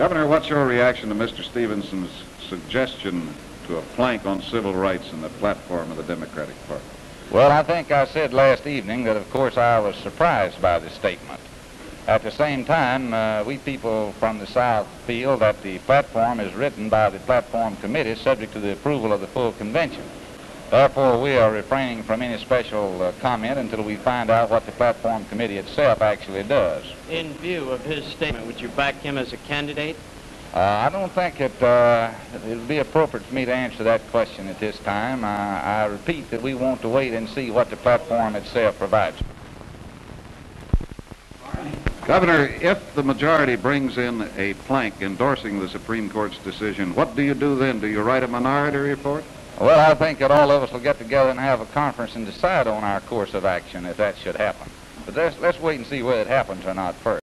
Governor, what's your reaction to Mr. Stevenson's suggestion to a plank on civil rights in the platform of the Democratic Party? Well, I think I said last evening that, of course, I was surprised by this statement. At the same time, uh, we people from the South feel that the platform is written by the platform committee subject to the approval of the full convention. Therefore, we are refraining from any special uh, comment until we find out what the platform committee itself actually does. In view of his statement, would you back him as a candidate? Uh, I don't think it, uh, it would be appropriate for me to answer that question at this time. I repeat that we want to wait and see what the platform itself provides. Governor, if the majority brings in a plank endorsing the Supreme Court's decision, what do you do then? Do you write a minority report? Well, I think that all of us will get together and have a conference and decide on our course of action if that should happen. But let's, let's wait and see whether it happens or not first.